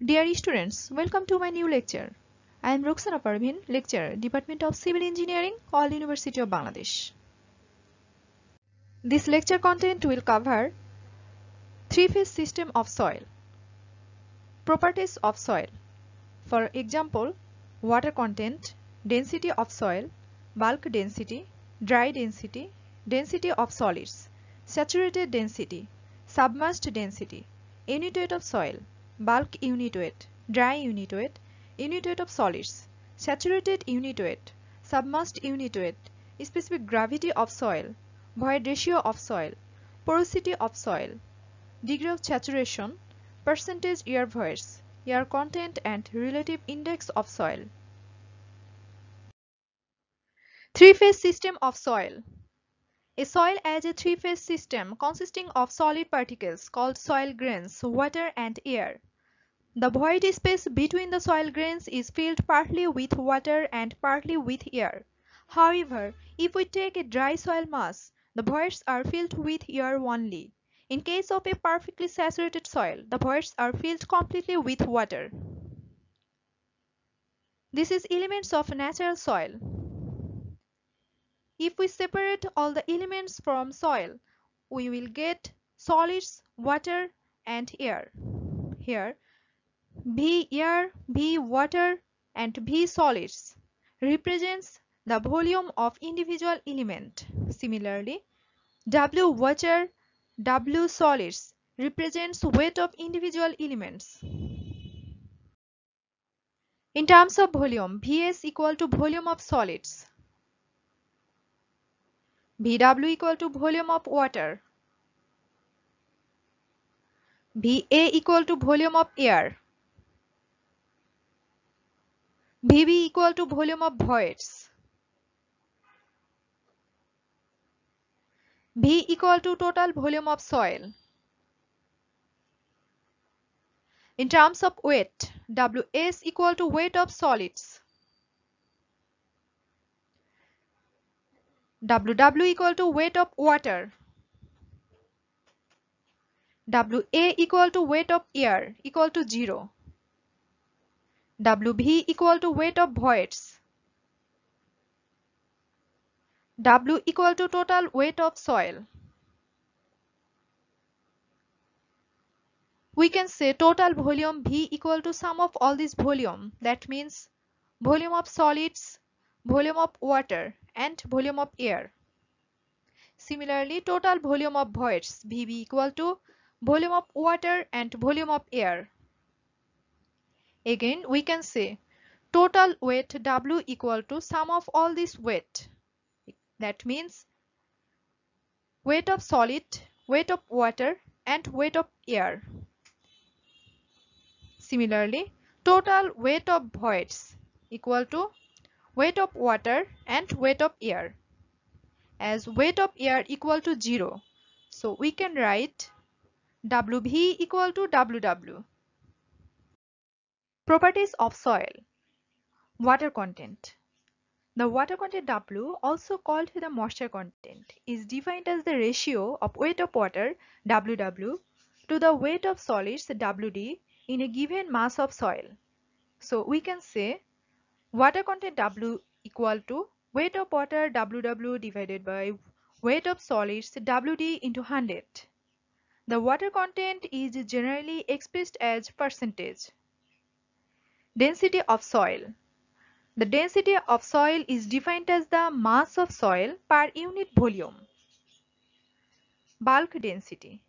Dear students, welcome to my new lecture. I am Rokhshana Parvin, lecturer, Department of Civil Engineering, All University of Bangladesh. This lecture content will cover three-phase system of soil, properties of soil. For example, water content, density of soil, bulk density, dry density, density of solids, saturated density, submerged density, unit weight of soil, bulk unit weight, dry unit weight, unit weight of solids, saturated unit weight, submerged unit weight, specific gravity of soil, void ratio of soil, porosity of soil, degree of saturation, percentage air voids, air content and relative index of soil. Three-phase system of soil. A soil as a three-phase system consisting of solid particles called soil grains, water and air. The void space between the soil grains is filled partly with water and partly with air. However, if we take a dry soil mass, the voids are filled with air only. In case of a perfectly saturated soil, the voids are filled completely with water. This is elements of natural soil. If we separate all the elements from soil, we will get solids, water and air. Here, V air, V water and V solids represents the volume of individual element. Similarly, W water, W solids represents weight of individual elements. In terms of volume, Vs equal to volume of solids. VW equal to volume of water. VA equal to volume of air. VB equal to volume of voids. V equal to total volume of soil. In terms of weight, Ws equal to weight of solids. WW equal to weight of water. WA equal to weight of air equal to 0. WV equal to weight of voids. W equal to total weight of soil. We can say total volume V equal to sum of all this volume. That means volume of solids, volume of water and volume of air. Similarly, total volume of voids VV equal to volume of water and volume of air. Again, we can say total weight W equal to sum of all this weight. That means weight of solid, weight of water and weight of air. Similarly, total weight of voids equal to weight of water and weight of air. As weight of air equal to 0, so we can write WV equal to WW. Properties of soil. Water content. The water content W, also called the moisture content, is defined as the ratio of weight of water WW to the weight of solids WD in a given mass of soil. So we can say water content W equal to weight of water WW divided by weight of solids WD into 100. The water content is generally expressed as percentage. Density of soil. The density of soil is defined as the mass of soil per unit volume. Bulk density.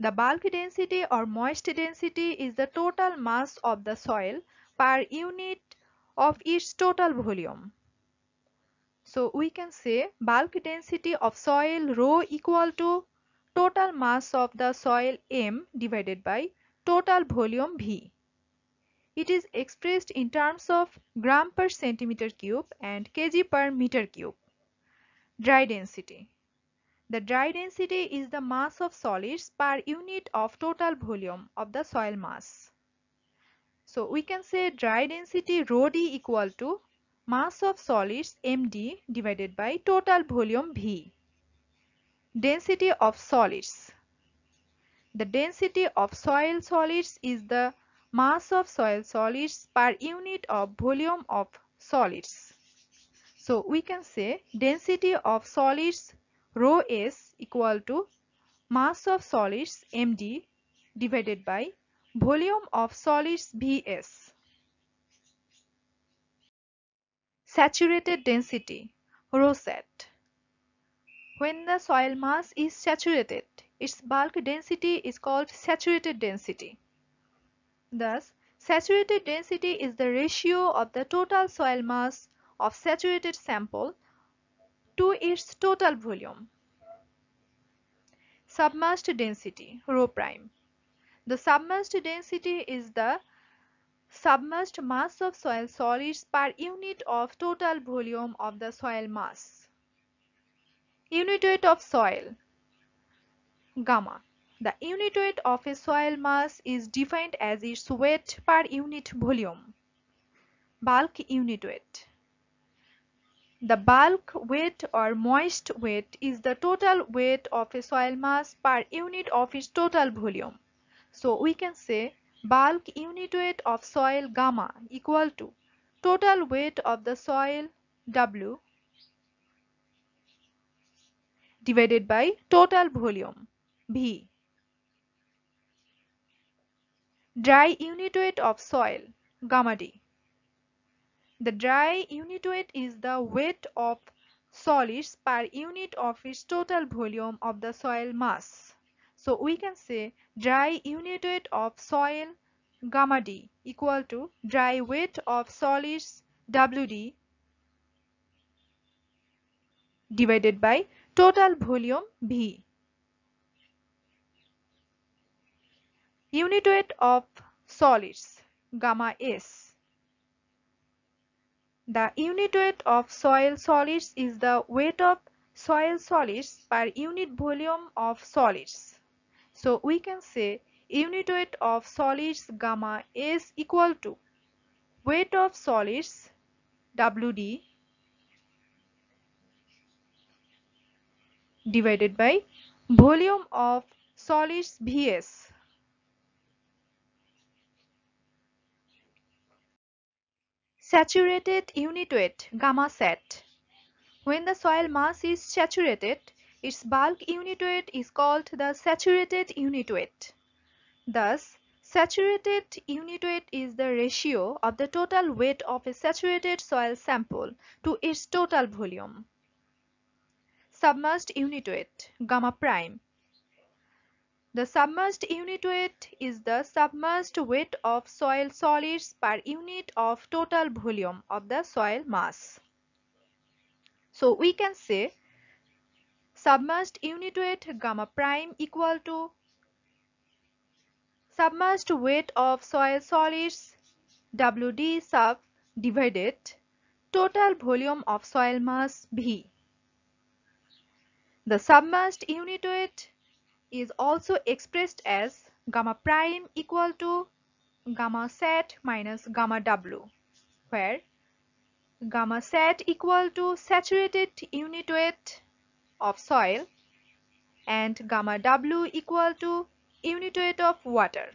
The bulk density or moist density is the total mass of the soil per unit of its total volume. So we can say bulk density of soil rho equal to total mass of the soil m divided by total volume v. It is expressed in terms of gram per centimeter cube and kg per meter cube. Dry density. The dry density is the mass of solids per unit of total volume of the soil mass. So we can say dry density rho d equal to mass of solids md divided by total volume v. Density of solids. The density of soil solids is the mass of soil solids per unit of volume of solids. So we can say density of solids rho s equal to mass of solids md divided by volume of solids vs. Saturated density rho. When the soil mass is saturated, its bulk density is called saturated density. Thus, saturated density is the ratio of the total soil mass of saturated sample to its total volume. Submerged density rho prime. The submerged density is the submerged mass of soil solids per unit of total volume of the soil mass. Unit weight of soil gamma the unit weight of a soil mass is defined as its weight per unit volume. Bulk unit weight. The bulk weight or moist weight is the total weight of a soil mass per unit of its total volume. So we can say bulk unit weight of soil gamma equal to total weight of the soil W divided by total volume V. Dry unit weight of soil gamma D. The dry unit weight is the weight of solids per unit of its total volume of the soil mass. So we can say dry unit weight of soil gamma D equal to dry weight of solids WD divided by total volume V. Unit weight of solids gamma S. The unit weight of soil solids is the weight of soil solids per unit volume of solids. So we can say unit weight of solids gamma S equal to weight of solids WD divided by volume of solids Vs. Saturated unit weight gamma sat. When the soil mass is saturated, its bulk unit weight is called the saturated unit weight. Thus, saturated unit weight is the ratio of the total weight of a saturated soil sample to its total volume. Submerged unit weight gamma prime the submerged unit weight is the submerged weight of soil solids per unit of total volume of the soil mass. So we can say submerged unit weight gamma prime equal to submerged weight of soil solids WD sub divided total volume of soil mass V. The submerged unit weight is also expressed as gamma prime equal to gamma sat minus gamma w where gamma sat equal to saturated unit weight of soil and gamma w equal to unit weight of water.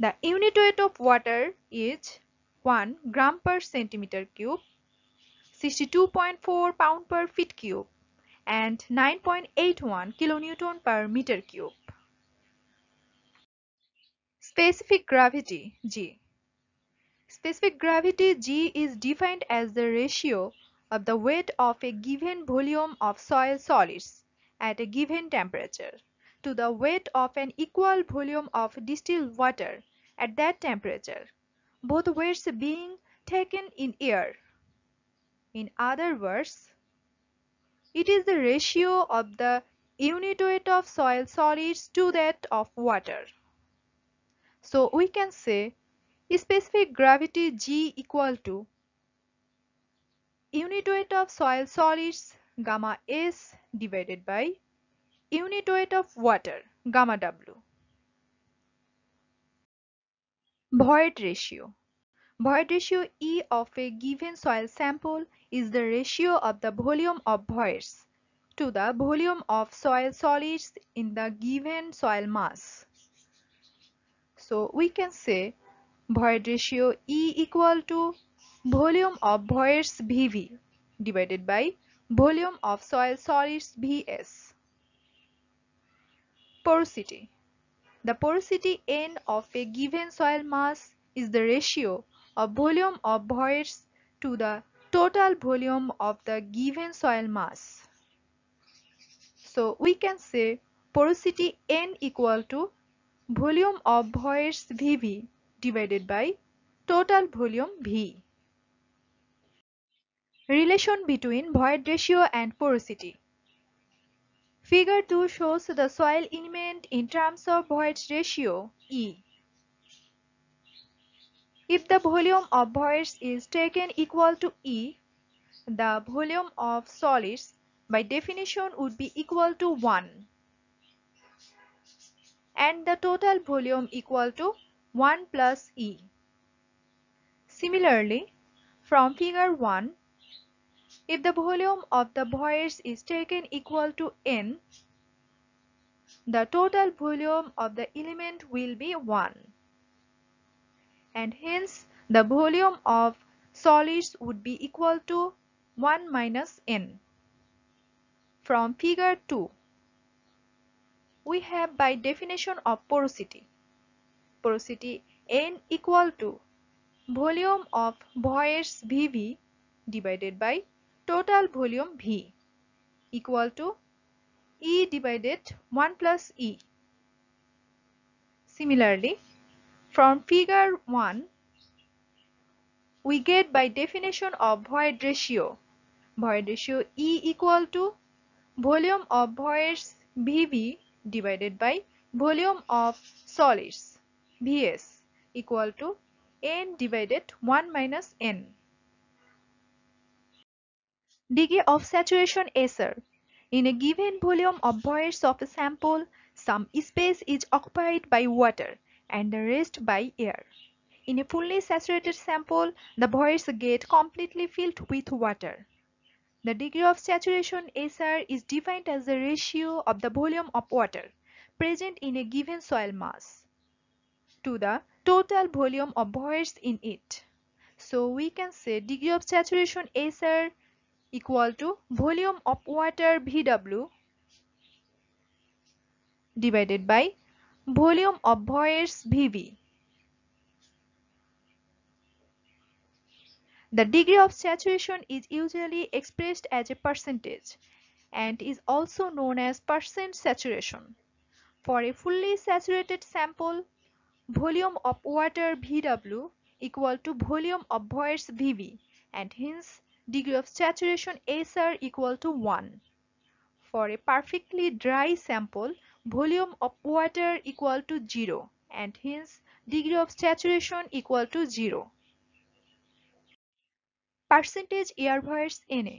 The unit weight of water is 1 gram per centimeter cube, 62.4 pound per feet cube and 9.81 kilonewton per meter cube. Specific gravity G. Specific gravity G is defined as the ratio of the weight of a given volume of soil solids at a given temperature to the weight of an equal volume of distilled water at that temperature, both weights being taken in air. In other words, it is the ratio of the unit weight of soil solids to that of water. So we can say specific gravity G equal to unit weight of soil solids gamma S divided by unit weight of water gamma W. Void ratio Void ratio E of a given soil sample is the ratio of the volume of voids to the volume of soil solids in the given soil mass. So we can say void ratio E equal to volume of voids VV divided by volume of soil solids Vs. Porosity The porosity N of a given soil mass is the ratio of volume of voids to the total volume of the given soil mass. So we can say porosity N equal to volume of voids VV divided by total volume V. Relation between void ratio and porosity. Figure 2 shows the soil element in terms of void ratio E. If the volume of voids is taken equal to E, the volume of solids by definition would be equal to 1 and the total volume equal to 1 plus E. Similarly, from figure 1, if the volume of the voids is taken equal to N, the total volume of the element will be 1 and hence the volume of solids would be equal to 1 minus N. From figure 2, we have by definition of porosity, porosity N equal to volume of voids VV divided by total volume V equal to E divided 1 plus E. Similarly, from figure 1, we get by definition of void ratio, void ratio E equal to volume of voids VV divided by volume of solids Vs equal to n divided 1 minus n. Degree of saturation SR. In a given volume of voids of a sample, some space is occupied by water and the rest by air. In a fully saturated sample, the voids get completely filled with water. The degree of saturation SR is defined as the ratio of the volume of water present in a given soil mass to the total volume of voids in it. So we can say degree of saturation SR equal to volume of water VW divided by volume of voids VV. The degree of saturation is usually expressed as a percentage and is also known as percent saturation. For a fully saturated sample, volume of water VW equal to volume of voids VV and hence degree of saturation SR equal to 1. For a perfectly dry sample, volume of water equal to 0 and hence degree of saturation equal to 0. Percentage air voids Na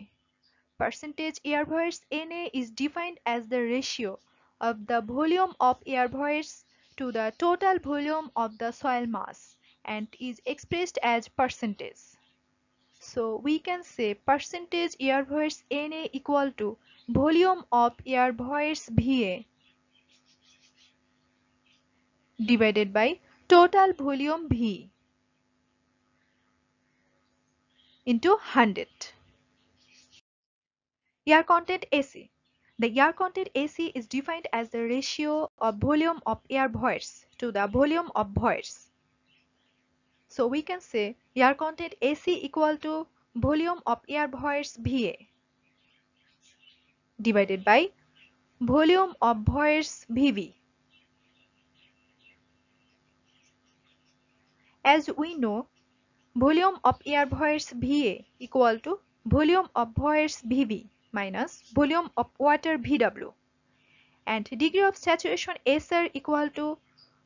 Percentage air voids Na is defined as the ratio of the volume of air voids to the total volume of the soil mass and is expressed as percentage. So we can say percentage air voids Na equal to volume of air voids Va divided by total volume V into 100. Air content AC. The air content AC is defined as the ratio of volume of air voids to the volume of voids. So we can say air content AC equal to volume of air voids VA divided by volume of voids VV. As we know, volume of air voids VA equal to volume of voids VV minus volume of water VW and degree of saturation SR equal to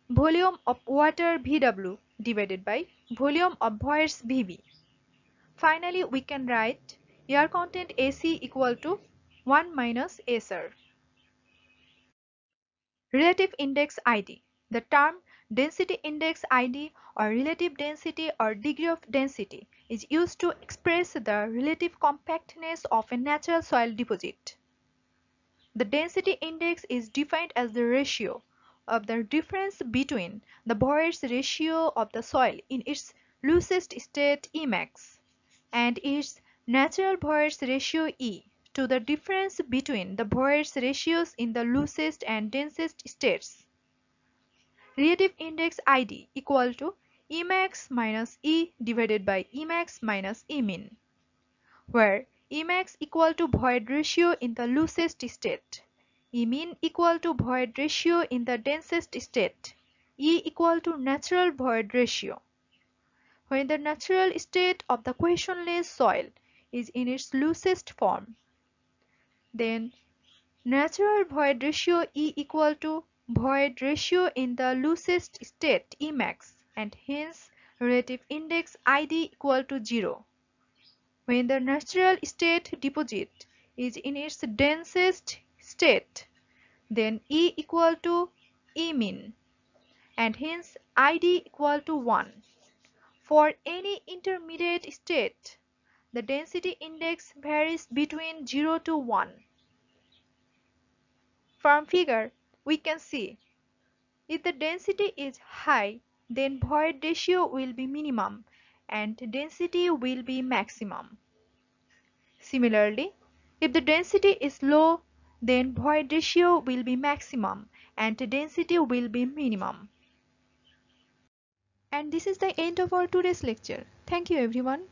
volume of water VW divided by volume of voids VV. Finally, we can write air content AC equal to 1 minus SR. Relative index ID. The term density index ID or relative density or degree of density is used to express the relative compactness of a natural soil deposit. The density index is defined as the ratio of the difference between the voids ratio of the soil in its loosest state Emax and its natural voids ratio E to the difference between the voids ratios in the loosest and densest states. Relative index ID equal to Emax minus E divided by Emax minus Emin, where Emax equal to void ratio in the loosest state, Emin equal to void ratio in the densest state, E equal to natural void ratio. When the natural state of the cohesionless soil is in its loosest form, then natural void ratio E equal to void ratio in the loosest state Emax and hence relative index ID equal to 0. When the natural state deposit is in its densest state, then E equal to E min and hence ID equal to 1. For any intermediate state, the density index varies between 0 to 1. From figure, we can see if the density is high, then void ratio will be minimum and density will be maximum. Similarly, if the density is low, then void ratio will be maximum and density will be minimum. And this is the end of our today's lecture. Thank you everyone.